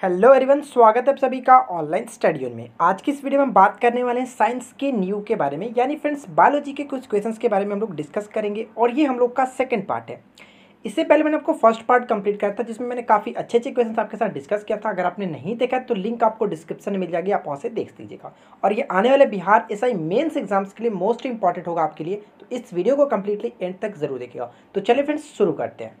Hello everyone स्वागत है आप सभी का ऑनलाइन स्टडी में। आज की इस वीडियो में हम बात करने वाले हैं साइंस के न्यू के बारे में। यानी फ्रेंड्स बायोलॉजी के कुछ क्वेश्चंस के बारे में हम लोग डिस्कस करेंगे और ये हम लोग का सेकंड पार्ट है। इससे पहले मैंने आपको फ़र्स्ट पार्ट कंप्लीट किया था, जिसमें मैंने काफ़ी अच्छे अच्छे क्वेश्चन आपके साथ डिस्कस किया था। अगर आपने नहीं देखा तो लिंक आपको डिस्क्रिप्शन में मिल जाएगी, आप वहाँ से देख लीजिएगा। और ये आने वाले Bihar S I mains exams के लिए मोस्ट इंपॉर्टेंट होगा आपके लिए। तो इस वीडियो को कम्प्लीटली एंड तक ज़रूर देखिएगा। तो चलिए फ्रेंड्स शुरू करते हैं।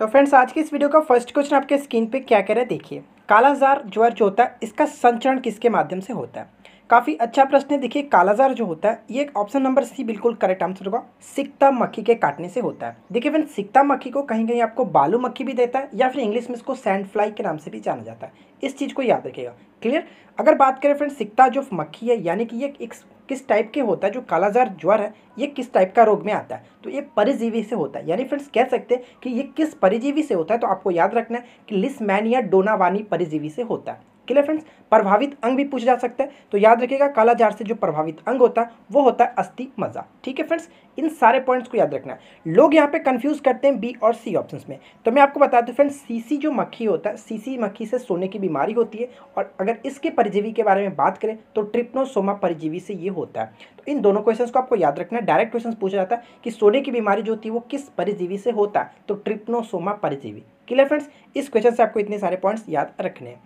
तो फ्रेंड्स आज की इस वीडियो का फ़र्स्ट क्वेश्चन आपके स्क्रीन पे क्या कह रहा है? देखिए काला कालाजार ज्वर जो होता है इसका संचरण किसके माध्यम से होता है? काफ़ी अच्छा प्रश्न है। देखिए, कालाजार जो होता है, ये ऑप्शन नंबर सी बिल्कुल करेक्ट आंसर होगा। सिकता मक्खी के काटने से होता है। देखिए फ्रेंड सिकता मक्खी को कहीं कहीं आपको बालू मक्खी भी देता है, या फिर इंग्लिश में इसको सैंड फ्लाई के नाम से भी जाना जाता है। इस चीज़ को याद रखिएगा। क्लियर अगर बात करें फ्रेंड सिकता जो मक्खी है, यानी कि ये एक किस टाइप के होता है, जो कालाजार ज्वर है, ये किस टाइप का रोग में आता है? तो ये परिजीवी से होता है। यानी फ्रेंड्स कह सकते हैं कि ये किस परिजीवी से होता है तो आपको याद रखना है कि लिसमैनिया डोनावानी परिजीवी से होता है। क्लियर फ्रेंड्स प्रभावित अंग भी पूछा जा सकता है। तो याद रखिएगा कालाजार से जो प्रभावित अंग होता है, वो होता है अस्थि मज्जा ठीक है फ्रेंड्स इन सारे पॉइंट्स को याद रखना लोग यहाँ पे कंफ्यूज करते हैं बी और सी ऑप्शंस में। तो मैं आपको बता दूँ फ्रेंड्स सीसी जो मक्खी होता है सीसी मक्खी से सोने की बीमारी होती है। और अगर इसके परिजीवी के बारे में बात करें तो ट्रिप्नोसोमा परिजीवी से ये होता है। तो इन दोनों क्वेश्चन को आपको याद रखना है। डायरेक्ट क्वेश्चन पूछा जाता है कि सोने की बीमारी जो होती है, वो किस परिजीवी से होता है? तो ट्रिप्नोसोमा परिजीवी। क्लियर फ्रेंड्स इस क्वेश्चन से आपको इतने सारे पॉइंट्स याद रखने हैं।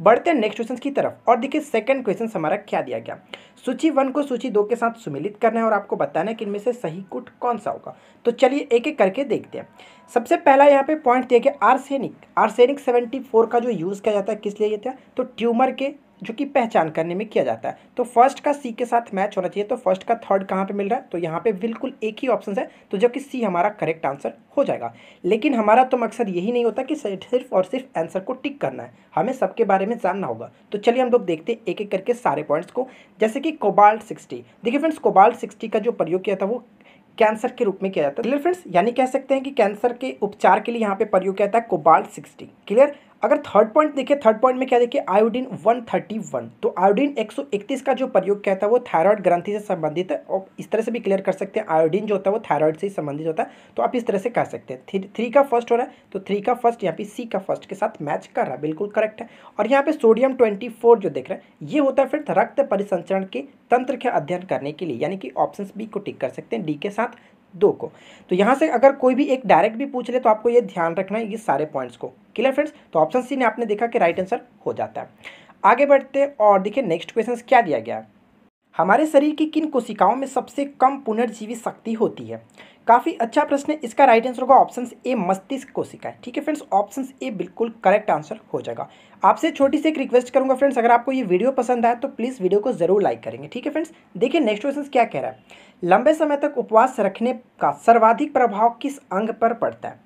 बढ़ते हैं नेक्स्ट क्वेश्चन की तरफ़। और देखिए सेकंड क्वेश्चन हमारा क्या दिया गया? सूची वन को सूची दो के साथ सुमिलित करना है और आपको बताना है कि इनमें से सही कुट कौन सा होगा। तो चलिए एक एक करके देखते हैं। सबसे पहला यहाँ पे पॉइंट दिया गया आर्सेनिक आर्सेनिक सेवेंटी फोर का जो यूज़ किया जाता है, किस लिए था तो ट्यूमर के जो कि पहचान करने में किया जाता है। तो फ़र्स्ट का सी के साथ मैच होना चाहिए तो फ़र्स्ट का थर्ड कहाँ पे मिल रहा है? तो यहाँ पे बिल्कुल एक ही ऑप्शन है तो जबकि सी हमारा करेक्ट आंसर हो जाएगा। लेकिन हमारा तो मकसद यही नहीं होता कि सिर्फ़ और सिर्फ़ आंसर को टिक करना है। हमें सबके बारे में जानना होगा। तो चलिए हम लोग देखते हैं एक एक करके सारे पॉइंट्स को। जैसे कि कोबाल्ट सिक्सटी देखिए फ्रेंड्स कोबाल्ट सिक्सटी का जो प्रयोग किया था, वो कैंसर के रूप में किया जाता है। क्लियर फ्रेंड्स यानी कह सकते हैं कि कैंसर के उपचार के लिए यहाँ पे प्रयोग किया जाता है कोबाल्ट सिक्सटी क्लियर अगर थर्ड पॉइंट देखिए थर्ड पॉइंट में क्या देखिए आयोडीन 131 तो आयोडीन 131 का जो प्रयोग किया था, वो थायराइड ग्रंथि से संबंधित है और इस तरह से भी क्लियर कर सकते हैं आयोडीन जो होता है वो थायराइड से संबंधित होता है। तो आप इस तरह से कह सकते हैं। थ्री थ्री का फ़र्स्ट हो रहा है तो थ्री का फ़र्स्ट यहाँ पे सी का फ़र्स्ट के साथ मैच कर रहा है। बिल्कुल करेक्ट है। और यहाँ पे सोडियम ट्वेंटी जो देख रहे हैं, ये होता है फिर रक्त परिसंचरण के तंत्र के अध्ययन करने के लिए, यानी कि ऑप्शन बी को टिक कर सकते हैं डी के साथ। दो को। तो यहाँ से अगर कोई भी एक डायरेक्ट भी पूछ ले तो आपको ये ध्यान रखना है ये सारे पॉइंट्स को। क्लियर फ्रेंड्स तो ऑप्शन सी ने आपने देखा कि राइट आंसर हो जाता है। आगे बढ़ते और देखिए नेक्स्ट क्वेश्चन क्या दिया गया? हमारे शरीर की किन कोशिकाओं में सबसे कम पुनर्जीवी शक्ति होती है? काफ़ी अच्छा प्रश्न है। इसका राइट आंसर होगा ऑप्शन ए मस्तिष्क कोशिका। ठीक है फ्रेंड्स ऑप्शन ए बिल्कुल करेक्ट आंसर हो जाएगा। आपसे छोटी सी एक रिक्वेस्ट करूँगा फ्रेंड्स अगर आपको ये वीडियो पसंद आए तो प्लीज़ वीडियो को ज़रूर लाइक करेंगे। ठीक है फ्रेंड्स देखिए नेक्स्ट क्वेश्चन क्या कह रहा है। लंबे समय तक उपवास रखने का सर्वाधिक प्रभाव किस अंग पर पड़ता है?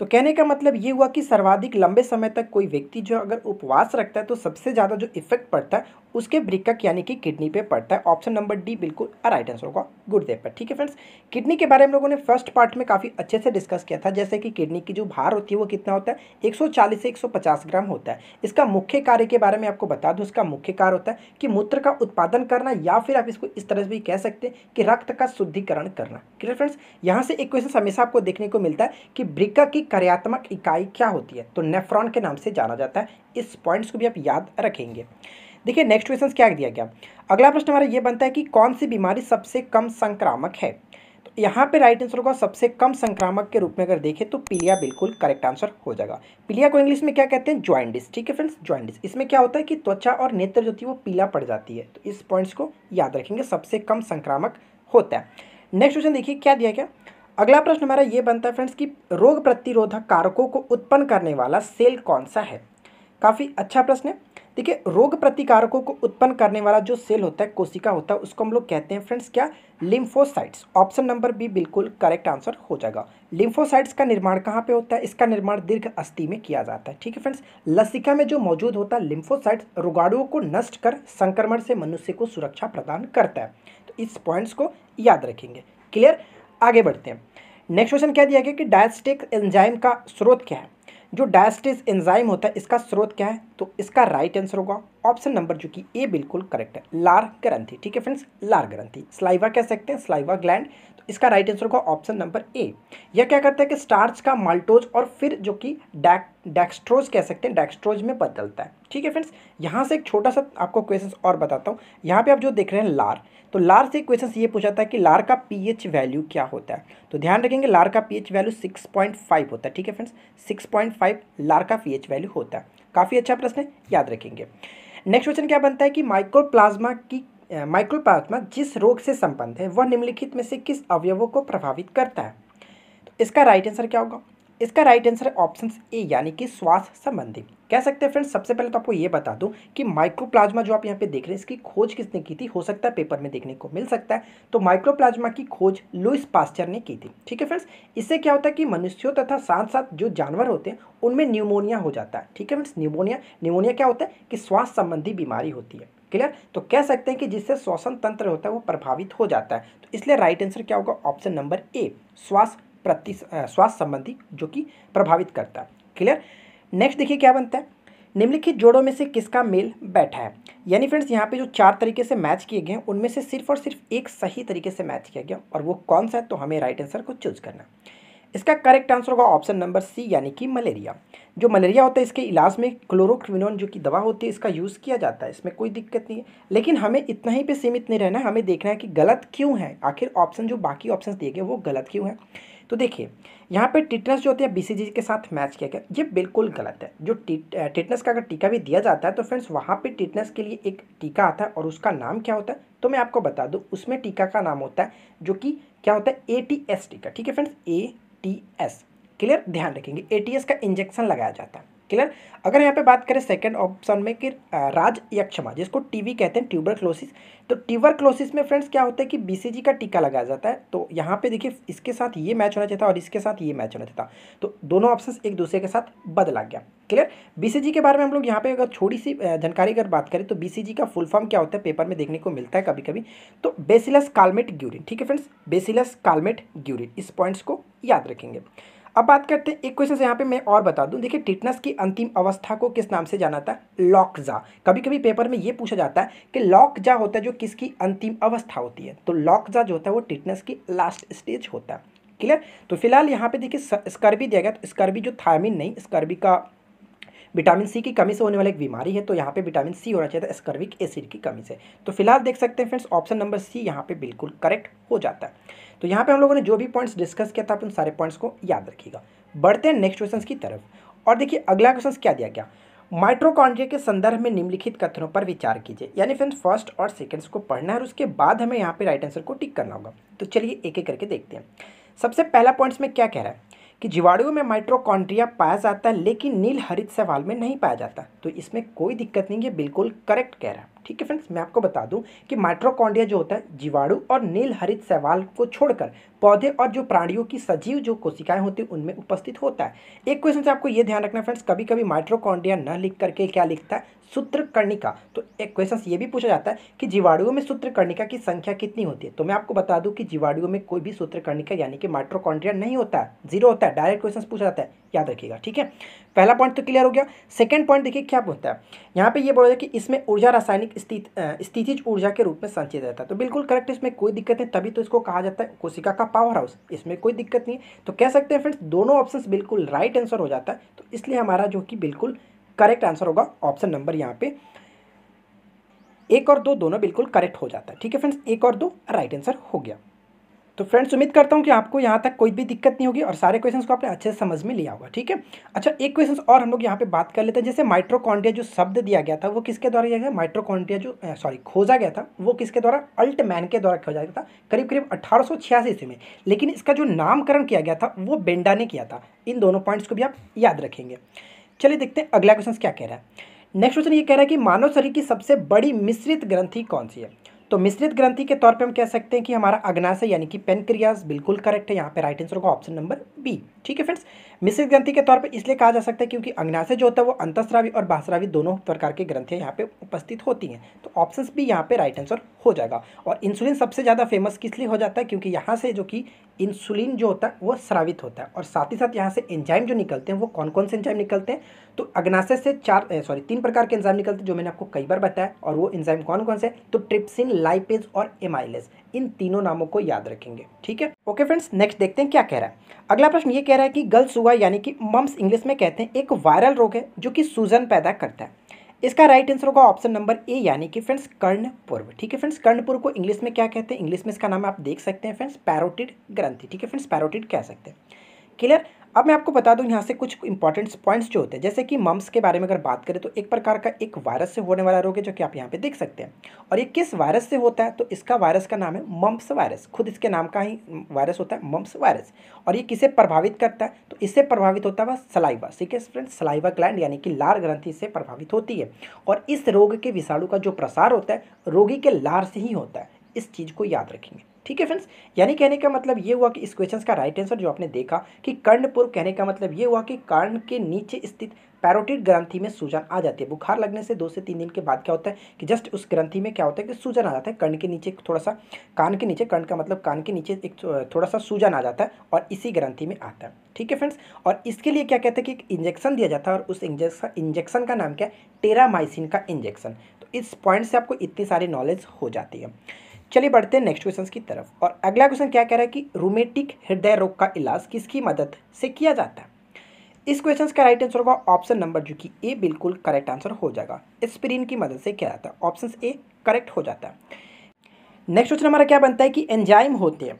तो कहने का मतलब ये हुआ कि सर्वाधिक लंबे समय तक कोई व्यक्ति जो अगर उपवास रखता है तो सबसे ज़्यादा जो इफ़ेक्ट पड़ता है उसके ब्रिकक यानी कि किडनी पे पड़ता है। ऑप्शन नंबर डी बिल्कुल राइट आंसर होगा गुरुदेव पर। ठीक है फ्रेंड्स, किडनी के बारे में लोगों ने फ़र्स्ट पार्ट में काफ़ी अच्छे से डिस्कस किया था, जैसे कि किडनी की जो भार होती है वो कितना होता है? एक सौ चालीस से एक सौ पचास ग्राम होता है। इसका मुख्य कार्य के बारे में आपको बता दूँ, इसका मुख्य कार्य होता है कि मूत्र का उत्पादन करना या फिर आप इसको इस तरह से भी कह सकते हैं कि रक्त का शुद्धिकरण करना। क्लियर फ्रेंड्स, यहाँ से एक क्वेश्चन हमेशा आपको देखने को मिलता है कि ब्रिका की कार्यात्मक इकाई क्या होती है? तो नेफ्रॉन के नाम से जाना जाता है। इस पॉइंट्स को भी आप याद रखेंगे। देखिए नेक्स्ट क्वेश्चन क्या दिया गया? अगला प्रश्न हमारा ये बनता है कि कौन सी बीमारी सबसे कम संक्रामक है? तो यहाँ पे राइट आंसर होगा, सबसे कम संक्रामक के रूप में अगर देखें तो पीलिया बिल्कुल करेक्ट आंसर हो जाएगा। पीलिया को इंग्लिश में क्या कहते हैं? ज्वाइंडिस ठीक है फ्रेंड्स ज्वाइंडिस इसमें क्या होता है कि त्वचा और नेत्र जो थी वो पीला पड़ जाती है। तो इस पॉइंट्स को याद रखेंगे, सबसे कम संक्रामक होता है। नेक्स्ट क्वेश्चन देखिए, क्या दिया गया? अगला प्रश्न हमारा ये बनता है फ्रेंड्स कि रोग प्रतिरोधक कारकों को उत्पन्न करने वाला सेल कौन सा है? काफ़ी अच्छा प्रश्न है। देखिए, रोग प्रतिकारकों को उत्पन्न करने वाला जो सेल होता है, कोशिका होता है, उसको हम लोग कहते हैं फ्रेंड्स क्या? लिम्फोसाइट्स। ऑप्शन नंबर बी बिल्कुल करेक्ट आंसर हो जाएगा। लिम्फोसाइट्स का निर्माण कहाँ पे होता है? इसका निर्माण दीर्घ अस्थि में किया जाता है। ठीक है फ्रेंड्स? लसिका में जो मौजूद होता है, लिम्फोसाइट्स रोगाणुओं को नष्ट कर संक्रमण से मनुष्य को सुरक्षा प्रदान करता है। तो इस पॉइंट्स को याद रखेंगे। क्लियर? आगे बढ़ते हैं। नेक्स्ट क्वेश्चन क्या दिया गया कि डायस्टिक एंजाइम का स्रोत क्या है? जो डायस्टिस एंजाइम होता है इसका स्रोत क्या है? तो इसका राइट आंसर होगा। ऑप्शन नंबर जो कि ए बिल्कुल करेक्ट है, लार ग्रंथि, ठीक है फ्रेंड्स? लार ग्रंथि। स्लाइवा कह सकते हैं, स्लाइवा ग्लैंड। तो इसका राइट आंसर होगा ऑप्शन नंबर ए यह क्या करता है कि स्टार्च का माल्टोज और फिर जो कि डैक डेक्स्ट्रोज कह सकते हैं डेक्स्ट्रोज में बदलता है। ठीक है फ्रेंड्स? यहाँ से एक छोटा सा आपको क्वेश्चन और बताता हूँ। यहाँ पे आप जो देख रहे हैं लार तो लार से क्वेश्चन ये पूछा था कि लार का पीएच वैल्यू क्या होता है? तो ध्यान रखेंगे लार का पीएच वैल्यू 6.5 होता है, ठीक है फ्रेंड्स? 6.5 लार का पीएच वैल्यू होता है। काफ़ी अच्छा प्रश्न है, याद रखेंगे। नेक्स्ट क्वेश्चन क्या बनता है कि माइक्रोप्लाज्मा की माइक्रोप्लाज्मा जिस रोग से संबंध है, वह निम्नलिखित में से किस अवयवों को प्रभावित करता है? तो इसका राइट आंसर क्या होगा? इसका राइट आंसर है ऑप्शन ए यानी कि श्वास संबंधी। कह सकते हैं फ्रेंड्स सबसे पहले तो आपको ये बता दूँ कि माइक्रोप्लाज्मा जो आप यहाँ पे देख रहे हैं, इसकी खोज किसने की थी? हो सकता है पेपर में देखने को मिल सकता है। तो माइक्रोप्लाज्मा की खोज लुइस पास्चर ने की थी। ठीक है फ्रेंड्स इससे क्या होता है कि मनुष्यों तथा साथ साथ जो जानवर होते हैं, उनमें न्यूमोनिया हो जाता है। ठीक है फ्रेंड्स न्यूमोनिया न्यूमोनिया क्या होता है? कि श्वास संबंधी बीमारी होती है। क्लियर तो कह सकते हैं कि जिससे श्वसन तंत्र होता है, वो प्रभावित हो जाता है। तो इसलिए राइट आंसर क्या होगा? ऑप्शन नंबर ए श्वास प्रति स्वास्थ्य संबंधी जो कि प्रभावित करता है। क्लियर नेक्स्ट देखिए क्या बनता है। निम्नलिखित जोड़ों में से किसका मेल बैठा है? यानी फ्रेंड्स, यहाँ पे जो चार तरीके से मैच किए गए हैं, उनमें से सिर्फ़ और सिर्फ़ एक सही तरीके से मैच किया गया और वो कौन सा है तो हमें राइट आंसर को चूज़ करना इसका करेक्ट आंसर होगा ऑप्शन नंबर सी यानी कि मलेरिया जो मलेरिया होता है, इसके इलाज में क्लोरोक्विनोन जो कि दवा होती है, इसका यूज़ किया जाता है, इसमें कोई दिक्कत नहीं है। लेकिन हमें इतना ही पे सीमित नहीं रहना हमें देखना है कि गलत क्यों है। आखिर ऑप्शन जो बाकी ऑप्शन दिए गए, वो गलत क्यों है? तो देखिए, यहाँ पे टिटनस जो होती है बीसीजी के साथ मैच किया गया, ये बिल्कुल गलत है। जो टिटनस का अगर टीका भी दिया जाता है तो फ्रेंड्स वहाँ पे टिटनस के लिए एक टीका आता है और उसका नाम क्या होता है तो मैं आपको बता दूँ, उसमें टीका का नाम होता है, जो कि क्या होता है ए टी एस टीका। ठीक है फ्रेंड्स ए क्लियर ध्यान रखेंगे ए टी एस का इंजेक्शन लगाया जाता है। क्लियर? अगर यहाँ पे बात करें सेकंड ऑप्शन में कि राज यक्षमा, जिसको टीवी कहते हैं ट्यूबर क्लोसिस तो ट्यूबर क्लोसिस में फ्रेंड्स क्या होता है कि बीसीजी का टीका लगाया जाता है। तो यहाँ पे देखिए, इसके साथ ये मैच होना चाहिए था और इसके साथ ये मैच होना चाहिए था। तो दोनों ऑप्शन एक दूसरे के साथ बदला गया। क्लियर? बीसीजी के बारे में हम लोग यहाँ पे अगर थोड़ी सी जानकारी अगर बात करें तो बीसीजी का फुल फॉर्म क्या होता है पेपर में देखने को मिलता है कभी कभी तो बेसिलस कालमेट ग्यूरिन ठीक है फ्रेंड्स बेसिलस कालमेट ग्यूरिन इस पॉइंट्स को याद रखेंगे। अब बात करते हैं एक क्वेश्चन यहाँ पे मैं और बता दूँ। देखिए टिटनस की अंतिम अवस्था को किस नाम से जाना था? लॉकजा कभी कभी पेपर में ये पूछा जाता है कि लॉकजा होता है जो किसकी अंतिम अवस्था होती है। तो लॉकजा जो होता है वो टिटनस की लास्ट स्टेज होता है। क्लियर तो फ़िलहाल यहाँ पे देखिए स्कर्बी दिया गया। तो स्कर्बी जो थायमिन नहीं स्कर्बी का विटामिन सी की कमी से होने वाली एक बीमारी है तो यहाँ पे विटामिन सी होना चाहिए था स्कर्विक एसिड की कमी से। तो फ़िलहाल देख सकते हैं फ्रेंड्स ऑप्शन नंबर सी यहाँ पे बिल्कुल करेक्ट हो जाता है। तो यहाँ पे हम लोगों ने जो भी पॉइंट्स डिस्कस किया था, आप उन सारे पॉइंट्स को याद रखिएगा। बढ़ते हैं नेक्स्ट क्वेश्चन की तरफ़। और देखिए, अगला क्वेश्चन क्या दिया गया? माइट्रोकॉन्ड्रिया के संदर्भ में निम्नलिखित कथनों पर विचार कीजिए। यानी फ्रेंड्स फ़र्स्ट और सेकंड्स को पढ़ना है और उसके बाद हमें यहाँ पे राइट आंसर को टिक करना होगा। तो चलिए एक एक करके देखते हैं। सबसे पहला पॉइंट्स में क्या कह रहा है? कि जीवाणुओं में माइट्रोकॉन्ड्रिया पाया जाता है, लेकिन नील हरित सवाल में नहीं पाया जाता। तो इसमें कोई दिक्कत नहीं है, बिल्कुल करेक्ट कह रहा है। ठीक है फ्रेंड्स मैं आपको बता दूँ कि माइट्रोकॉन्डिया जो होता है, जीवाणु और नील हरित सवाल को छोड़कर पौधे और जो प्राणियों की सजीव जो कोशिकाएँ होती हैं, उनमें उपस्थित होता है। एक क्वेश्चन से आपको ये ध्यान रखना फ्रेंड्स कभी कभी माइट्रोकॉन्डिया न लिख करके क्या लिखता है? सूत्र कर्णिका तो एक क्वेश्चन ये भी पूछा जाता है कि जीवाणुओं में सूत्र कर्णिका की संख्या कितनी होती है? तो मैं आपको बता दूँ कि जीवाणुओं में कोई भी सूत्र कर्णिका यानी कि माइट्रोकॉन्ड्रिया नहीं होता है ज़ीरो होता है। डायरेक्ट क्वेश्चन पूछा जाता है। याद रखिएगा, ठीक है? पहला पॉइंट तो क्लियर हो गया। सेकेंड पॉइंट देखिए क्या होता है। यहाँ पर ये बोला कि इसमें ऊर्जा रासायनिक स्थितिज ऊर्जा के रूप में संचित रहता है। तो बिल्कुल करेक्ट इसमें कोई दिक्कत नहीं, तभी तो इसको कहा जाता है कोशिका का पावर हाउस इसमें कोई दिक्कत नहीं तो कह सकते हैं फ्रेंड्स दोनों ऑप्शन बिल्कुल राइट आंसर हो जाता है। तो इसलिए हमारा जो कि बिल्कुल करेक्ट आंसर होगा ऑप्शन नंबर यहाँ पे। एक और दो दोनों बिल्कुल करेक्ट हो जाता है। ठीक है फ्रेंड्स, एक और दो राइट आंसर हो गया। तो फ्रेंड्स, उम्मीद करता हूँ कि आपको यहाँ तक कोई भी दिक्कत नहीं होगी और सारे क्वेश्चंस को आपने अच्छे से समझ में लिया होगा। ठीक है? अच्छा एक क्वेश्चन और हम लोग यहाँ पे बात कर लेते हैं। जैसे माइट्रोकॉन्ड्रिया जो शब्द दिया गया था, वो किसके द्वारा दिया गया? माइट्रोकॉन्ड्रिया जो सॉरी खोजा गया था, वो किसके द्वारा? अल्ट मैन के द्वारा खोजा गया था करीब करीब अट्ठारह ईस्वी में। लेकिन इसका जो नामकरण किया गया था, वो बेंडा ने किया था। इन दोनों पॉइंट्स को भी आप याद रखेंगे। चलिए देखते हैं अगला क्वेश्चन क्या कह रहा है। नेक्स्ट क्वेश्चन ये कह रहा है कि मानव शरीर की सबसे बड़ी मिश्रित ग्रंथि कौन सी है? तो मिश्रित ग्रंथि के तौर पे हम कह सकते हैं कि हमारा अग्नाशय यानी कि पेनक्रियाज बिल्कुल करेक्ट है। यहाँ पे राइट आंसर होगा ऑप्शन नंबर बी ठीक है फ्रेंड्स मिश्रित ग्रंथि के तौर पर इसलिए कहा जा सकता है क्योंकि अग्नाशय जो होता है वो अंतस्रावी और बाहस्रावी दोनों प्रकार के ग्रंथियाँ यहाँ पे उपस्थित होती हैं। तो ऑप्शन भी यहाँ पे राइट आंसर हो जाएगा। और इंसुलिन सबसे ज़्यादा फ़ेमस किस लिए हो जाता है? क्योंकि यहाँ से जो कि इंसुलिन जो होता है वो स्रावित होता है। और साथ ही साथ यहाँ से एंजाइम जो निकलते हैं वो कौन कौन से एंजाइम निकलते हैं? तो अग्नाशय से चार सॉरी तीन प्रकार के एंजाइम निकलते हैं, जो मैंने आपको कई बार बताया, और वो एंजाइम कौन कौन से तो ट्रिप्सिन लाइपेज और एमाइलेज इन तीनों नामों को याद रखेंगे। ठीक है? ओके फ्रेंड्स नेक्स्ट देखते हैं क्या कह रहा है। अगला प्रश्न ये कह रहा है कि गल सुगा यानी कि मम्स इंग्लिश में कहते हैं एक वायरल रोग है जो कि सूजन पैदा करता है। इसका राइट आंसर होगा ऑप्शन नंबर ए यानी कि फ्रेंड्स कर्णपूर्व। ठीक है फ्रेंड्स कर्णपूर्व को इंग्लिश में क्या कहते हैं? इंग्लिश में इसका नाम आप देख सकते हैं फ्रेंड्स पैरोटिड ग्रंथि। ठीक है फ्रेंड्स पैरोटिड कह सकते हैं। क्लियर अब मैं आपको बता दूँ, यहाँ से कुछ इंपॉर्टेंट पॉइंट्स जो होते हैं। जैसे कि मम्स के बारे में अगर बात करें तो एक प्रकार का एक वायरस से होने वाला रोग है, जो कि आप यहाँ पे देख सकते हैं। और ये किस वायरस से होता है? तो इसका वायरस का नाम है मम्स वायरस खुद इसके नाम का ही वायरस होता है मम्स वायरस और ये किसे प्रभावित करता है? तो इससे प्रभावित होता है वह सलाइवा ठीक है फ्रेंड्स सलाइवा ग्लैंड यानी कि लार ग्रंथि से प्रभावित होती है। और इस रोग के विषाणु का जो प्रसार होता है, रोगी के लार से ही होता है। इस चीज़ को याद रखेंगे। ठीक है फ्रेंड्स यानी कहने का मतलब ये हुआ कि इस क्वेश्चन का राइट आंसर जो आपने देखा कि कर्णपुर, कहने का मतलब ये हुआ कि कर्ण के नीचे स्थित पैरोटिड ग्रंथि में सूजन आ जाती है। बुखार लगने से दो से तीन दिन के बाद क्या होता है कि जस्ट उस ग्रंथि में क्या होता है कि सूजन आ जाता है। कर्ण के नीचे थोड़ा सा, कान के नीचे, कर्ण का मतलब कान के नीचे एक थोड़ा सा सूजन आ जाता है और इसी ग्रंथि में आता है। ठीक है फ्रेंड्स और इसके लिए क्या कहते हैं कि एक इंजेक्शन दिया जाता है और उस इंजेक्शन इंजेक्शन का नाम क्या है? टेरामाइसिन का इंजेक्शन तो इस पॉइंट से आपको इतनी सारी नॉलेज हो जाती है। चलिए बढ़ते हैं नेक्स्ट क्वेश्चन की तरफ़। और अगला क्वेश्चन क्या कह रहा है कि रोमेटिक हृदय रोग का इलाज किसकी मदद से किया जाता है? इस क्वेश्चन का राइट आंसर होगा ऑप्शन नंबर जो कि ए बिल्कुल करेक्ट आंसर हो जाएगा। स्प्रीन की मदद से किया जाता है। ऑप्शन ए करेक्ट हो जाता है। नेक्स्ट क्वेश्चन हमारा क्या बनता है कि एंजाइम होते हैं।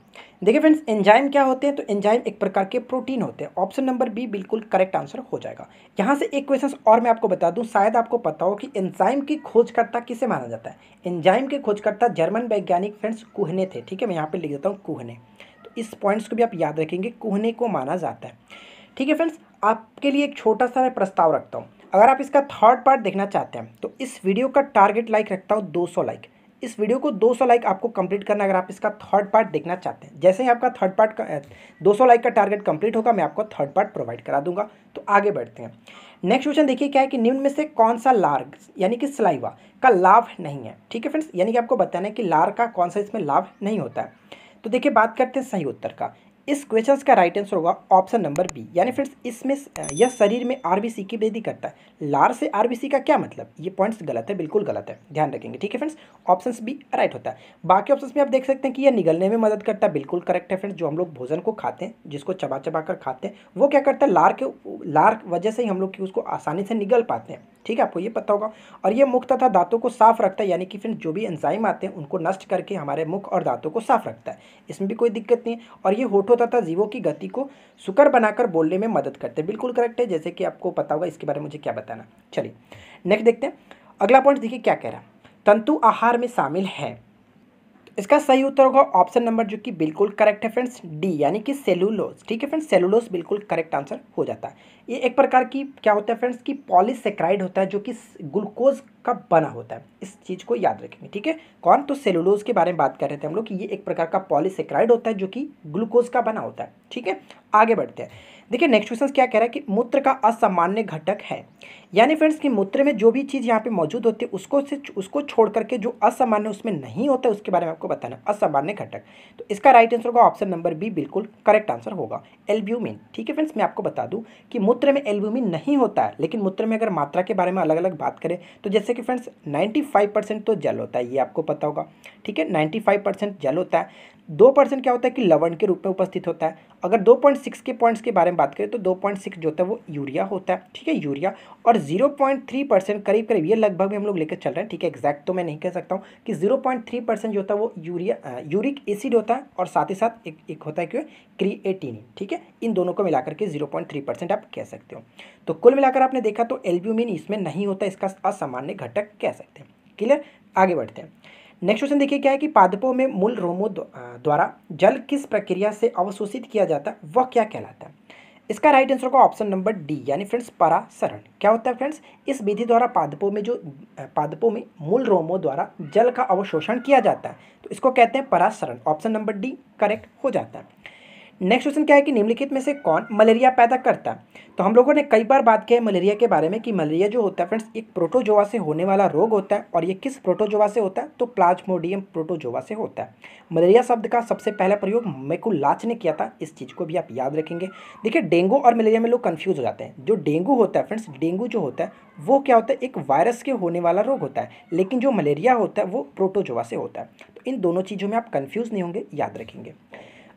देखिए फ्रेंड्स एंजाइम क्या होते हैं? तो एंजाइम एक प्रकार के प्रोटीन होते हैं। ऑप्शन नंबर बी बिल्कुल करेक्ट आंसर हो जाएगा। यहाँ से एक क्वेश्चन और मैं आपको बता दूँ, शायद आपको पता हो कि एंजाइम की खोजकर्ता किसे माना जाता है। एंजाइम के खोजकर्ता जर्मन वैज्ञानिक फ्रेंड्स कुहने थे, ठीक है? मैं यहाँ पर लिख देता हूँ कुहने। तो इस पॉइंट्स को भी आप याद रखेंगे, कुहने को माना जाता है। ठीक है फ्रेंड्स आपके लिए एक छोटा सा मैं प्रस्ताव रखता हूँ। अगर आप इसका थर्ड पार्ट देखना चाहते हैं तो इस वीडियो का टारगेट लाइक रखता हूँ, दो सौ लाइक इस वीडियो को 200 लाइक आपको कंप्लीट करना अगर आप इसका थर्ड पार्ट देखना चाहते हैं। जैसे ही आपका थर्ड पार्ट का 200 लाइक का टारगेट कंप्लीट होगा, मैं आपको थर्ड पार्ट प्रोवाइड करा दूँगा। तो आगे बढ़ते हैं। नेक्स्ट क्वेश्चन देखिए, क्या है कि निम्न में से कौन सा लार्ग यानी कि सिलाईवा का लाभ नहीं है? ठीक है फ्रेंड्स यानी कि आपको बताना है कि लार का, कौन सा इसमें लाभ नहीं होता है। तो देखिए, बात करते हैं सही उत्तर का। इस क्वेश्चन का राइट आंसर होगा ऑप्शन नंबर बी यानी फ्रेंड्स इसमें, यह शरीर में आरबीसी की वृद्धि करता है। लार से आरबीसी का क्या मतलब? ये पॉइंट्स गलत है, बिल्कुल गलत है। ध्यान रखेंगे, ठीक है फ्रेंड्स ऑप्शन बी राइट होता है। बाकी ऑप्शन में आप देख सकते हैं कि यह निगलने में मदद करता है, बिल्कुल करेक्ट है फ्रेंड्स जो हम लोग भोजन को खाते हैं, जिसको चबा चबा कर खाते हैं, वो क्या करता है? लार के, लार वजह से ही हम लोग उसको आसानी से निगल पाते हैं। ठीक है, आपको ये पता होगा। और ये मुख तथा दांतों को साफ़ रखता है, यानी कि फिर जो भी एंजाइम आते हैं, उनको नष्ट करके हमारे मुख और दांतों को साफ़ रखता है। इसमें भी कोई दिक्कत नहीं है। और ये होठों तथा जीवों की गति को सुकर बनाकर बोलने में मदद करते हैं। बिल्कुल करेक्ट है, जैसे कि आपको पता होगा, इसके बारे में मुझे क्या बताना। चलिए नेक्स्ट देखते हैं। अगला पॉइंट देखिए क्या कह रहा है। तंतु आहार में शामिल है। इसका सही उत्तर होगा ऑप्शन नंबर जो कि बिल्कुल करेक्ट है फ्रेंड्स, डी, यानी कि सेलुलोज। ठीक है फ्रेंड्स, सेलुलोज बिल्कुल करेक्ट आंसर हो जाता है। ये एक प्रकार की क्या होता है फ्रेंड्स, की पॉलीसेक्राइड होता है जो कि ग्लूकोज का बना होता है। इस चीज़ को याद रखेंगे, ठीक है? कौन? तो सेलुलोज के बारे में बात कर रहे थे हम लोग कि ये एक प्रकार का पॉलीसेक्राइड होता है जो कि ग्लूकोज का बना होता है, ठीक है? आगे बढ़ते हैं। देखिए, नेक्स्ट क्वेश्चन क्या कह रहा है कि मूत्र का असामान्य घटक है। यानी फ्रेंड्स कि मूत्र में जो भी चीज़ यहाँ पे मौजूद होती है, उसको से उसको छोड़ करके जो असामान्य उसमें नहीं होता है, उसके बारे में आपको बताना असामान्य घटक। तो इसका राइट आंसर होगा ऑप्शन नंबर बी बिल्कुल करेक्ट आंसर होगा। एल्ब्यूमिन ठीक है फ्रेंड्स मैं आपको बता दूँ कि मूत्र में एल्ब्यूमिन नहीं होता है, लेकिन मूत्र में अगर मात्रा के बारे में अलग अलग बात करें तो जैसे कि फ्रेंड्स नाइन्टी तो जल होता है, ये आपको पता होगा। ठीक है नाइन्टी जल होता है। दो परसेंट क्या होता है कि लवण के रूप में उपस्थित होता है। अगर दो पॉइंट सिक्स के पॉइंट्स के बारे में बात करें तो दो पॉइंट सिक्स जो होता है, वो यूरिया होता है। ठीक है, यूरिया। और पॉइंट थ्री परसेंट करीब करीब, ये लगभग भी हम लोग लेकर चल रहे हैं, ठीक है? एक्जैक्ट तो मैं नहीं कह सकता हूँ कि ज़ीरो पॉइंट थ्री परसेंट जो होता है वो यूरिया यूरिक एसिड होता है और साथ ही साथ एक एक होता है क्यों क्रिएटिन ठीक है? इन दोनों को मिलाकर के ज़ीरो पॉइंट थ्री परसेंट आप कह सकते हो। तो कुल मिलाकर आपने देखा तो एल्ब्यूमिन इसमें नहीं होता, इसका असामान्य घटक कह सकते हैं। क्लियर आगे बढ़ते हैं। नेक्स्ट क्वेश्चन देखिए क्या है कि पादपों में मूल रोमो द्वारा जल किस प्रक्रिया से अवशोषित किया जाता है, वह क्या कहलाता है? इसका राइट आंसर होगा ऑप्शन नंबर डी यानी फ्रेंड्स परासरण क्या होता है फ्रेंड्स इस विधि द्वारा पादपों में जो पादपों में मूल रोमो द्वारा जल का अवशोषण किया जाता है। तो इसको कहते हैं परासरण ऑप्शन नंबर डी करेक्ट हो जाता है। नेक्स्ट क्वेश्चन क्या है कि निम्नलिखित में से कौन मलेरिया पैदा करता है? तो हम लोगों ने कई बार बात की है मलेरिया के बारे में कि मलेरिया जो होता है फ्रेंड्स एक प्रोटोजोवा से होने वाला रोग होता है और ये किस प्रोटोजोवा से होता है? तो प्लाज्मोडियम प्रोटोजोवा से होता है। मलेरिया शब्द का सबसे पहला प्रयोग मैकुलाच ने किया था, इस चीज़ को भी आप याद रखेंगे। देखिए, डेंगू और मलेरिया में लोग कन्फ्यूज़ हो जाते हैं। जो डेंगू होता है फ्रेंड्स डेंगू जो होता है, वो क्या होता है? एक वायरस के होने वाला रोग होता है, लेकिन जो मलेरिया होता है, वो प्रोटोजोवा से होता है। तो इन दोनों चीज़ों में आप कन्फ्यूज़ नहीं होंगे, याद रखेंगे।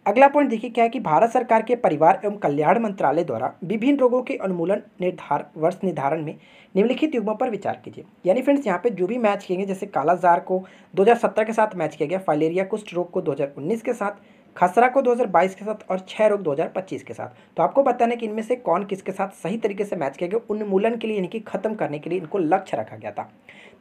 अगला पॉइंट देखिए क्या है कि भारत सरकार के परिवार एवं कल्याण मंत्रालय द्वारा विभिन्न रोगों के अनुमूलन निर्धार, वर्ष निर्धारण में निम्नलिखित युग्मों पर विचार कीजिए। यानी फ्रेंड्स यहाँ पे जो भी मैच किए गए जैसे कालाजार को 2017 के साथ मैच किया गया फाइलेरिया कुष्ठ रोग को 2019 के साथ खसरा को 2022 के साथ और छह रोग 2025 के साथ। तो आपको बताने कि इनमें से कौन किसके साथ सही तरीके से मैच किया गया, उन्मूलन के लिए यानी कि खत्म करने के लिए इनको लक्ष्य रखा गया था।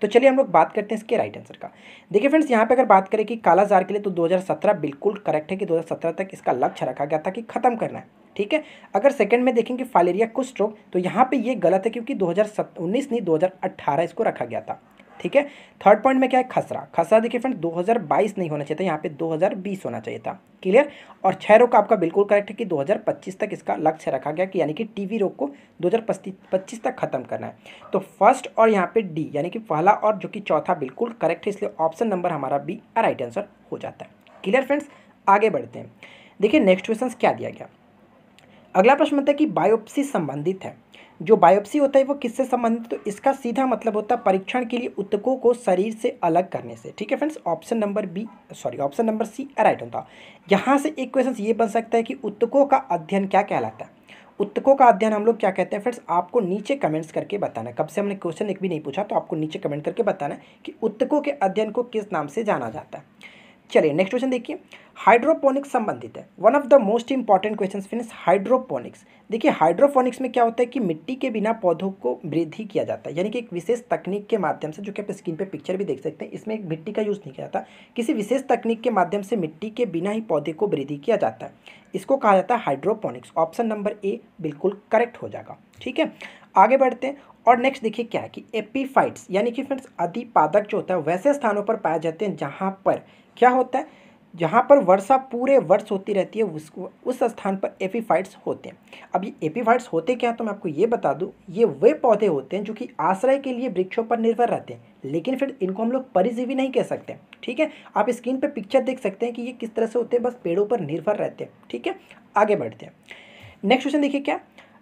तो चलिए हम लोग बात करते हैं इसके राइट आंसर का। देखिए फ्रेंड्स यहाँ पे अगर बात करें कि कालाजार के लिए तो 2017 बिल्कुल करेक्ट है कि 2017 तक इसका लक्ष्य रखा गया था कि खत्म करना है, ठीक है? अगर सेकंड में देखेंगे फाइलेरिया कुष्ठ रोग तो यहाँ पे ये गलत है क्योंकि 2019 नहीं 2018 इसको रखा गया था। ठीक है? थर्ड पॉइंट में क्या है? खसरा। खसरा देखिए फ्रेंड 2022 नहीं होना चाहिए था, यहाँ पे 2020 होना चाहिए था। क्लियर और छह रोग का आपका बिल्कुल करेक्ट है कि 2025 तक इसका लक्ष्य रखा गया कि यानी कि टीवी रोग को 2025 तक खत्म करना है। तो फ़र्स्ट और यहाँ पे डी यानी कि पहला और जो कि चौथा बिल्कुल करेक्ट है, इसलिए ऑप्शन नंबर हमारा बी राइट आंसर हो जाता है। क्लियर फ्रेंड्स आगे बढ़ते हैं। देखिए नेक्स्ट क्वेश्चन क्या दिया गया? अगला प्रश्न है कि बायोप्सी संबंधित है। जो बायोप्सी होता है वो किससे संबंधित तो इसका सीधा मतलब होता है परीक्षण के लिए उत्तकों को शरीर से अलग करने से। ठीक है friends option number B sorry option number C right होता यहाँ से एक क्वेश्चन ये बन सकता है कि उत्तकों का अध्ययन क्या कहलाता है? उत्तकों का अध्ययन हम लोग क्या कहते हैं फ्रेंड्स आपको नीचे कमेंट्स करके बताना कब से हमने क्वेश्चन एक भी नहीं पूछा तो आपको नीचे कमेंट करके बताना कि उत्तकों के अध्ययन को किस नाम से जाना जाता है। चलिए नेक्स्ट क्वेश्चन देखिए। हाइड्रोपोनिक्स संबंधित है। One of the most important question finish hydroponics देखिए हाइड्रोपोनिक्स में क्या होता है कि मिट्टी के बिना पौधों को वृद्धि किया जाता है। यानी कि एक विशेष तकनीक के माध्यम से, जो कि आप स्क्रीन पे पिक्चर भी देख सकते हैं, इसमें एक मिट्टी का यूज़ नहीं किया जाता। किसी विशेष तकनीक के माध्यम से मिट्टी के बिना ही पौधे को वृद्धि किया जाता है। इसको कहा जाता है हाइड्रोपोनिक्स ऑप्शन नंबर ए बिल्कुल करेक्ट हो जाएगा। ठीक है? आगे बढ़ते हैं। और नेक्स्ट देखिए क्या है कि एपीफाइट्स यानी कि फ्रेंड्स अधिपादक जो होता है, वैसे स्थानों पर पाए जाते हैं जहाँ पर। क्या होता है? जहाँ पर वर्षा पूरे वर्ष होती रहती है, उस उस स्थान पर एपीफाइट्स होते हैं। अब ये एपीफाइट्स होते क्या तो मैं आपको ये बता दूँ, ये वे पौधे होते हैं जो कि आश्रय के लिए वृक्षों पर निर्भर रहते हैं। लेकिन फिर इनको हम लोग परिजीवी नहीं कह सकते ठीक है? आप स्क्रीन पर पिक्चर देख सकते हैं कि ये किस तरह से होते हैं, बस पेड़ों पर निर्भर रहते हैं, ठीक है? आगे बढ़ते हैं। नेक्स्ट क्वेश्चन देखिए क्या?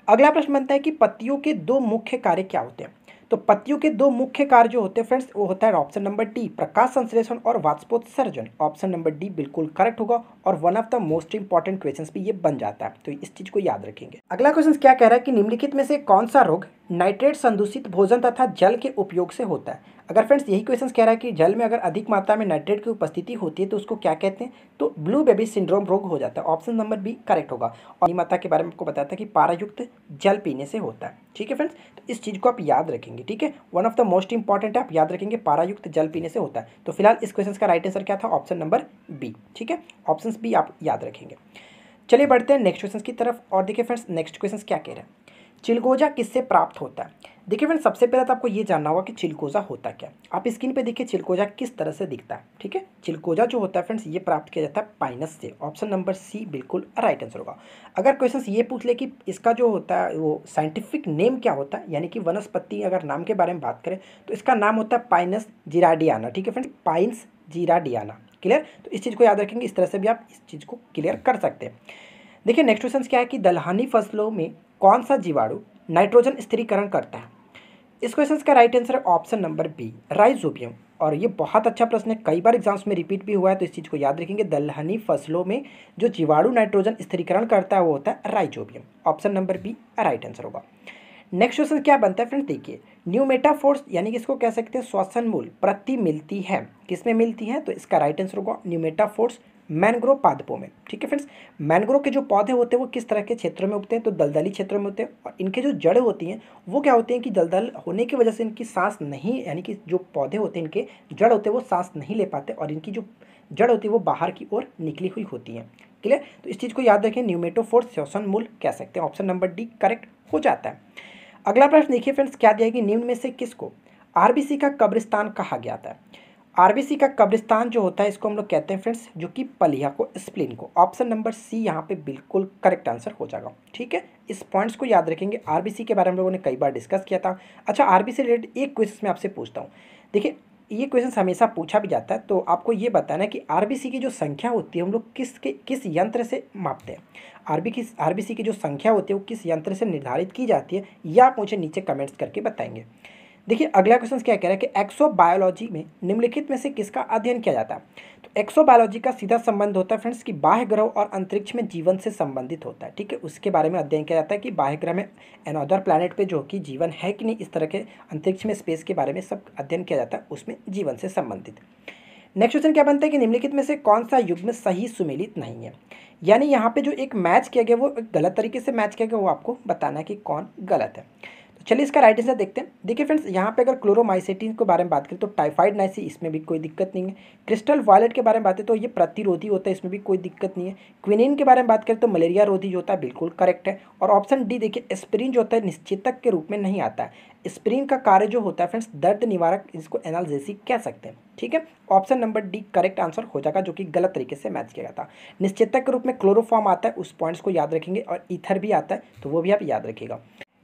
अगला प्रश्न बनता है कि पत्तियों के दो मुख्य कार्य क्या होते हैं? तो पत्तियों के दो मुख्य कार्य जो होते हैं फ्रेंड्स वो होता है ऑप्शन नंबर डी प्रकाश संश्लेषण और वाष्पोत्सर्जन। ऑप्शन नंबर डी बिल्कुल करेक्ट होगा और one of the most important questions भी ये बन जाता है। तो इस चीज़ को याद रखेंगे। अगला क्वेश्चन क्या कह रहा है कि निम्नलिखित में से कौन सा रोग नाइट्रेट संदूषित भोजन तथा जल के उपयोग से होता है? अगर फ्रेंड्स यही क्वेश्चन कह रहा है कि जल में अगर अधिक मात्रा में नाइट्रेट की उपस्थिति होती है तो उसको क्या कहते हैं? तो ब्लू बेबी सिंड्रोम रोग हो जाता है। ऑप्शन नंबर बी करेक्ट होगा। और माता के बारे में आपको बताया था कि पारायुक्त जल पीने से होता है। ठीक है फ्रेंड्स तो इस चीज़ को आप याद रखेंगे, ठीक है? One of the most important आप याद रखेंगे, पारायुक्त जल पीने से होता है। तो फ़िलहाल इस क्वेश्चन का राइट आंसर क्या था? ऑप्शन नंबर बी ठीक है? ऑप्शन बी आप याद रखेंगे। चलिए बढ़ते हैं नेक्स्ट क्वेश्चन की तरफ़। और देखिए फ्रेंड्स नेक्स्ट क्वेश्चन क्या कह रहे हैं? चिलगोजा किससे प्राप्त होता है? देखिए फ्रेंड सबसे पहले तो आपको ये जानना होगा कि चिलकोजा होता क्या आप स्क्रीन पे देखिए चिलकोजा किस तरह से दिखता है, ठीक है? चिलकोजा जो होता है फ्रेंड्स ये प्राप्त किया जाता है पाइनस से। ऑप्शन नंबर सी बिल्कुल राइट आंसर होगा। अगर क्वेश्चन ये पूछ ले कि इसका जो होता है, वो साइंटिफिक नेम क्या होता है? यानी कि वनस्पति अगर नाम के बारे में बात करें तो इसका नाम होता है पाइनस जीराडियाना ठीक है फ्रेंड्स पाइन्स जीराडियाना क्लियर तो इस चीज़ को याद रखेंगे, इस तरह से भी आप इस चीज़ को क्लियर कर सकते हैं। देखिए नेक्स्ट क्वेश्चन क्या है कि दलहनी फ़सलों में कौन सा जीवाणु नाइट्रोजन स्थिरीकरण करता है? इस क्वेश्चन का राइट आंसर है ऑप्शन नंबर बी राइजोबियम और ये बहुत अच्छा प्रश्न है, कई बार एग्ज़ाम्स में रिपीट भी हुआ है तो इस चीज़ को याद रखेंगे। दलहनी फ़सलों में जो जीवाणु नाइट्रोजन स्थिरीकरण करता है, वो होता है rhizobium option number B right answer होगा। नेक्स्ट क्वेश्चन क्या बनता है? फ्रेंड्स देखिए न्यू मेटाफोर्स यानी कि इसको कह सकते हैं, श्वसन मूल, प्रति मिलती है। किसमें मिलती है? तो इसका राइट आंसर होगा न्यू मेटाफोर्स मैनग्रोव पादपों में, ठीक है फ्रेंड्स मैनग्रोव के जो पौधे होते हैं, वो किस तरह के क्षेत्रों में उगते हैं? तो दलदली क्षेत्रों में होते हैं और इनके जो जड़ होती हैं, वो क्या होती हैं कि दलदल होने की वजह से इनकी सांस नहीं, यानी कि जो पौधे होते हैं, इनके जड़ होते हैं, वो सांस नहीं ले पाते और इनकी जो जड़ होती है, वो बाहर की ओर निकली हुई होती हैं। क्लियर तो इस चीज़ को याद रखें न्यूमेटोफोर श्वसन मूल कह सकते हैं ऑप्शन नंबर डी करेक्ट हो जाता है। अगला प्रश्न देखिए फ्रेंड्स क्या दिया कि निम्न में से किसको आरबीसी का कब्रिस्तान कहा गया था? आरबीसी का कब्रिस्तान जो होता है, इसको हम लोग कहते हैं फ्रेंड्स, जो कि पलिया को स्प्लिन को। ऑप्शन नंबर सी यहाँ पे बिल्कुल करेक्ट आंसर हो जाएगा। ठीक है? इस पॉइंट्स को याद रखेंगे। आरबीसी के बारे में हम लोगों ने कई बार डिस्कस किया था। अच्छा आरबीसी रिलेटेड एक क्वेश्चन मैं आपसे पूछता हूँ। देखिए, ये क्वेश्चन हमेशा पूछा भी जाता है तो आपको ये बताना है कि आरबीसी की जो संख्या होती है, हम लोग किस के, किस यंत्र से मापते हैं? आरबी की आरबीसी की जो संख्या होती है, वो किस यंत्र से निर्धारित की जाती है, या आप मुझे नीचे कमेंट्स करके बताएँगे। देखिए, अगला क्वेश्चन क्या कह रहा है कि एक्सो बायोलॉजी में निम्नलिखित में से किसका अध्ययन किया जाता है? तो एक्सो बायोलॉजी का सीधा संबंध होता है फ्रेंड्स कि बाह्य ग्रह और अंतरिक्ष में जीवन से संबंधित होता है, ठीक है? उसके बारे में अध्ययन किया जाता है कि बाह्य ग्रह में अनदर प्लानट पे जो कि जीवन है कि नहीं, इस तरह के अंतरिक्ष में स्पेस के बारे में सब अध्ययन किया जाता है, उसमें जीवन से संबंधित। नेक्स्ट क्वेश्चन क्या बनता है कि निम्नलिखित में से कौन सा युग में सही सुमेलित नहीं है? यानी यहाँ पे जो एक मैच किया गया, वो गलत तरीके से मैच किया गया, वो आपको बताना है कि कौन गलत है। चलिए इसका राइट आंसर देखते हैं। देखिए फ्रेंड्स यहाँ पे अगर क्लोरोमाइसेटिन के बारे में बात करें तो टाइफाइड नाइसी इसमें भी कोई दिक्कत नहीं है। क्रिस्टल वायलेट के बारे में बात करें तो ये प्रतिरोधी होता है, इसमें भी कोई दिक्कत नहीं है। क्विनिन के बारे में बात करें तो मलेरिया रोधी जो होता है, बिल्कुल करेक्ट है। और ऑप्शन डी देखिए एस्प्रिन जो होता है, निश्चितक के रूप में नहीं आता है। स्प्रिन का कार्य जो होता है फ्रेंड्स दर्द निवारक इसको एनालजेसिक कह सकते हैं, ठीक है? Option number D correct answer हो जाएगा, जो कि गलत तरीके से मैच किया गया था। निश्चितक के रूप में क्लोरोफॉर्म आता है, उस पॉइंट्स को याद रखेंगे और ईथर भी आता है तो वो भी आप याद रखिएगा।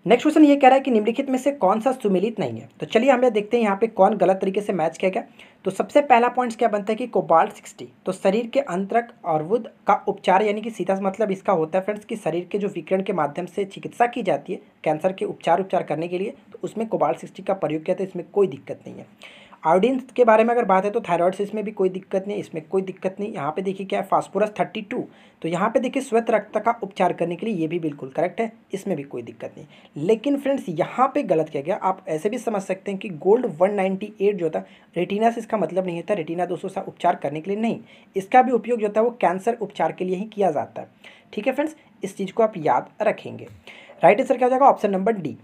नेक्स्ट क्वेश्चन ये कह रहा है कि निम्नलिखित में से कौन सा सुमिलित नहीं है? तो चलिए हमें देखते हैं यहाँ पे कौन गलत तरीके से मैच किया गया। तो सबसे पहला पॉइंट क्या बनता है कि कोबाल्ट सिक्सटी तो शरीर के अंतरक और वुद का उपचार, यानी कि सीधा मतलब इसका होता है फ्रेंड्स कि शरीर के जो विकिरण के माध्यम से चिकित्सा की जाती है कैंसर के उपचार उपचार करने के लिए तो उसमें कोबाल्ट सिक्सटी का प्रयोग किया था इसमें कोई दिक्कत नहीं है। आयोडीन के बारे में अगर बात है तो थायराइड से इसमें भी कोई दिक्कत नहीं, इसमें कोई दिक्कत नहीं। यहाँ पे देखिए क्या है, फास्फोरस थर्टी टू। तो यहाँ पे देखिए श्वेत रक्त का उपचार करने के लिए ये भी बिल्कुल करेक्ट है, इसमें भी कोई दिक्कत नहीं। लेकिन फ्रेंड्स, यहाँ पे गलत किया गया। आप ऐसे भी समझ सकते हैं कि गोल्ड वन नाइन्टी एट जो था रेटिना से इसका मतलब नहीं होता रेटिना दोस्तों सा उपचार करने के लिए नहीं। इसका भी उपयोग जो होता है वो कैंसर उपचार के लिए ही किया जाता। है ठीक है फ्रेंड्स, इस चीज़ को आप याद रखेंगे। राइट आंसर क्या हो जाएगा? Option number D.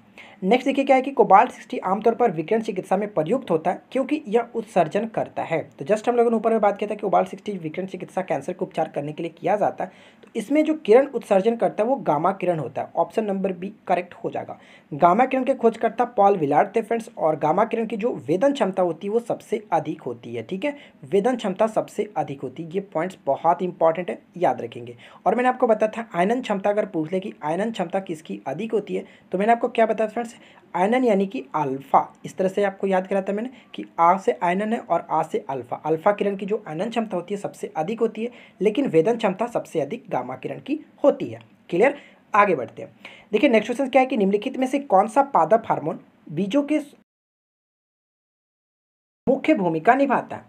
नेक्स्ट देखिए क्या है कि कोबाल्ट सिक्सटी आमतौर पर विकिरण चिकित्सा में प्रयुक्त होता है, क्योंकि यह उत्सर्जन करता है। तो जस्ट हम लोगों ने ऊपर में बात किया था कि कोबाल्ट सिक्सटी विकिरण चिकित्सा कैंसर को उपचार करने के लिए किया जाता है। तो इसमें जो किरण उत्सर्जन करता है, वो गामा किरण होता है। ऑप्शन नंबर बी करेक्ट हो जाएगा। गामा किरण के खोजकर्ता पॉल विलार्ड थे फ्रेंड्स, और गामा किरण की जो वेदन क्षमता होती है, वो सबसे अधिक होती है, ठीक है? वेदन क्षमता सबसे अधिक होती है। ये पॉइंट्स बहुत इंपॉर्टेंट है, याद रखेंगे। और मैंने आपको बताया था आयनन क्षमता, अगर पूछ ले कि आयनन क्षमता किसकी अधिक होती है तो मैंने आपको क्या बताया फ्रेंड्स आयनन यानी कि अल्फ़ा। इस तरह से आपको याद कराता मैंने कि आ से आयनन है और आ से अल्फ़ा। अल्फ़ा किरण की जो आयनन क्षमता होती है सबसे अधिक होती है, लेकिन वेदन क्षमता सबसे अधिक गामा किरण की होती है। क्लियर? आगे बढ़ते हैं। देखिए नेक्स्ट क्वेश्चन क्या है कि निम्नलिखित में से कौन सा पादप हार्मोन बीजों के मुख्य भूमिका निभाता है?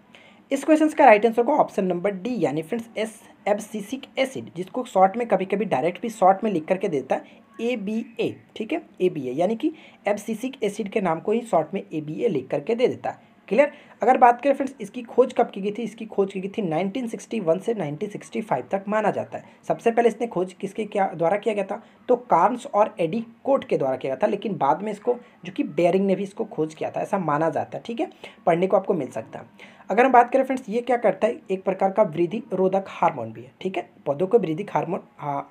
इस क्वेश्चन का राइट आंसर को ऑप्शन नंबर डी यानी फ्रेंड्स एस एबसिसिक एसिड जिसको शॉर्ट में कभी कभी डायरेक्ट भी शॉर्ट में लिख करके देता है। ए बी ए ठीक है? ए बी ए यानी कि एबसिसिक एसिड के नाम को ही शॉर्ट में ए बी ए लिख करके दे देता है। क्लियर? अगर बात करें फ्रेंड्स, इसकी खोज कब की गई थी? इसकी खोज की गई थी 1961 से 1965 तक माना जाता है। सबसे पहले इसने खोज किसके क्या, द्वारा किया गया था? तो कार्न्स और एडी कोट के द्वारा किया गया था, लेकिन बाद में इसको, जो कि बेरिंग ने भी इसको खोज किया था, ऐसा माना जाता है, ठीक है? पढ़ने को आपको मिल सकता है। अगर हम बात करें फ्रेंड्स ये क्या करता है? एक प्रकार का वृद्धि रोधक हार्मोन भी है, ठीक है? पौधों को वृद्धि हार्मोन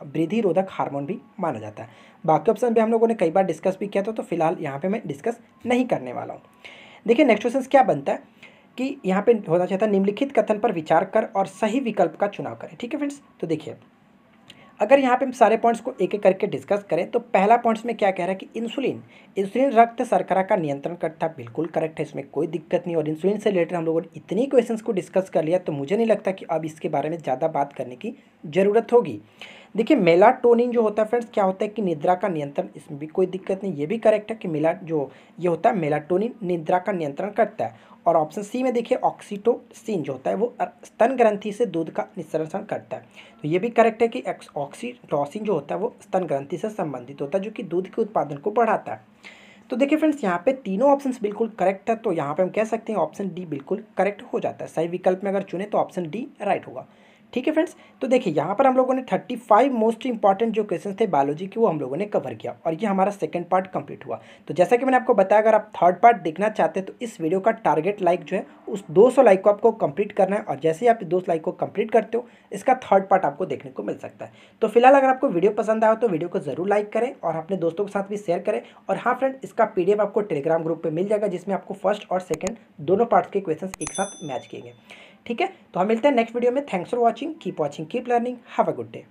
वृद्धि रोधक हार्मोन भी माना जाता है। बाकी ऑप्शन भी हम लोगों ने कई बार डिस्कस भी किया था तो फ़िलहाल यहाँ पे मैं डिस्कस नहीं करने वाला हूँ। देखिए नेक्स्ट क्वेश्चन क्या बनता है? कि यहाँ पे होना चाहता है निम्नलिखित कथन पर विचार कर और सही विकल्प का चुनाव करें, ठीक है फ्रेंड्स तो देखिए अगर यहाँ पे हम सारे पॉइंट्स को एक एक करके डिस्कस करें तो पहला पॉइंट्स में क्या कह रहा है कि इंसुलिन इंसुलिन रक्त शर्करा का नियंत्रण करता है बिल्कुल करेक्ट है, इसमें कोई दिक्कत नहीं और इंसुलिन से रिलेटेड हम लोगों ने इतनी क्वेश्चंस को डिस्कस कर लिया तो मुझे नहीं लगता कि अब इसके बारे में ज़्यादा बात करने की ज़रूरत होगी। देखिए मेलाटोनिन जो होता है फ्रेंड्स क्या होता है कि निद्रा का नियंत्रण, इसमें भी कोई दिक्कत नहीं। ये भी करेक्ट है कि मेला जो ये होता है मेलाटोनिन निद्रा का नियंत्रण करता है। और ऑप्शन सी में देखिए ऑक्सीटोसिन जो होता है वो स्तन ग्रंथि से दूध का निस्सरण करता है। तो ये भी करेक्ट है कि ऑक्सीटोसिन जो होता है वो स्तन ग्रंथि से संबंधित होता है, जो कि दूध के उत्पादन को बढ़ाता है। तो देखिए फ्रेंड्स यहाँ पे तीनों ऑप्शन बिल्कुल करेक्ट है तो यहाँ पे हम कह सकते हैं ऑप्शन डी बिल्कुल करेक्ट हो जाता है। सही विकल्प में अगर चुने तो ऑप्शन डी राइट होगा। ठीक है फ्रेंड्स तो देखिए, यहाँ पर हम लोगों ने थर्टी फाइव मोस्ट इंपॉर्टेंट जो क्वेश्चन थे बायोलॉजी के, वो हम लोगों ने कवर किया और ये हमारा सेकंड पार्ट कंप्लीट हुआ। तो जैसा कि मैंने आपको बताया, अगर आप थर्ड पार्ट देखना चाहते हैं तो इस वीडियो का टारगेट लाइक जो है, उस 200 लाइक को आपको कंप्लीट करना है और जैसे ही आप दो लाइक को कंप्लीट करते हो, इसका थर्ड पार्ट आपको देखने को मिल सकता है। तो फ़िलहाल अगर आपको वीडियो पसंद आया तो वीडियो को ज़रूर लाइक करें और अपने दोस्तों के साथ भी शेयर करें। और हाँ फ्रेंड इसका पीडीएफ आपको टेलीग्राम ग्रुप पर मिल जाएगा, जिसमें आपको फ़र्स्ट और सेकेंड दोनों पार्ट्स के क्वेश्चन एक साथ मैच किए गए। ठीक है? तो हम मिलते हैं नेक्स्ट वीडियो में. Thanks for watching keep watching keep learning have a good day